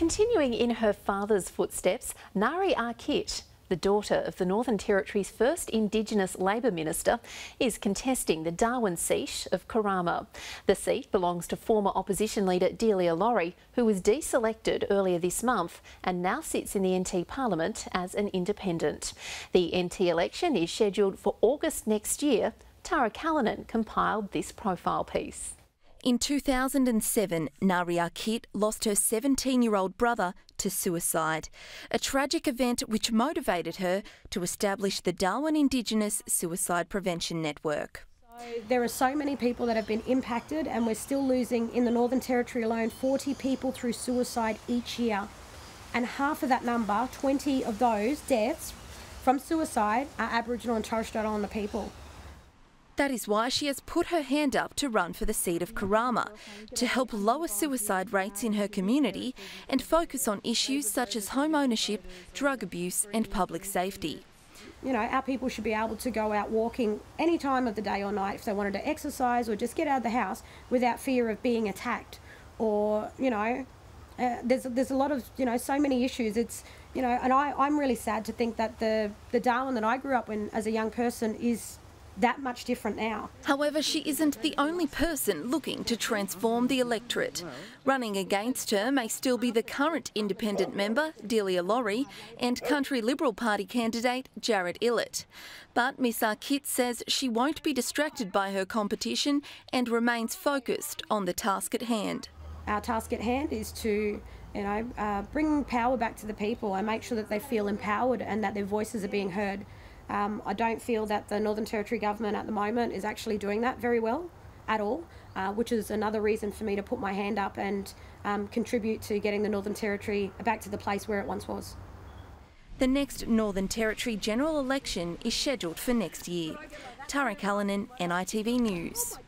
Continuing in her father's footsteps, Nari Arkit, the daughter of the Northern Territory's first Indigenous Labor Minister, is contesting the Darwin seat of Karama. The seat belongs to former opposition leader Delia Lawrie, who was deselected earlier this month and now sits in the NT Parliament as an independent. The NT election is scheduled for August next year. Tara Callinan compiled this profile piece. In 2007, Nari Arkit lost her 17 year old brother to suicide, a tragic event which motivated her to establish the Darwin Indigenous Suicide Prevention Network. There are so many people that have been impacted, and we're still losing in the Northern Territory alone 40 people through suicide each year. And half of that number, 20 of those deaths from suicide, are Aboriginal and Torres Strait Islander people. That is why she has put her hand up to run for the seat of Karama, to help lower suicide rates in her community and focus on issues such as home ownership, drug abuse and public safety. You know, our people should be able to go out walking any time of the day or night if they wanted to exercise or just get out of the house without fear of being attacked or, you know, uh, there's there's a lot of you know so many issues. It's you know, and I I'm really sad to think that the the Darwin that I grew up in as a young person is that much different now. However, she isn't the only person looking to transform the electorate. Running against her may still be the current independent member, Delia Lawrie, and Country Liberal Party candidate, Jarrod Illett. But Miss Arkit says she won't be distracted by her competition and remains focused on the task at hand. Our task at hand is to you know, uh, bring power back to the people and make sure that they feel empowered and that their voices are being heard. Um, I don't feel that the Northern Territory government at the moment is actually doing that very well at all, uh, which is another reason for me to put my hand up and um, contribute to getting the Northern Territory back to the place where it once was. The next Northern Territory general election is scheduled for next year. Tara Callinan, NITV News.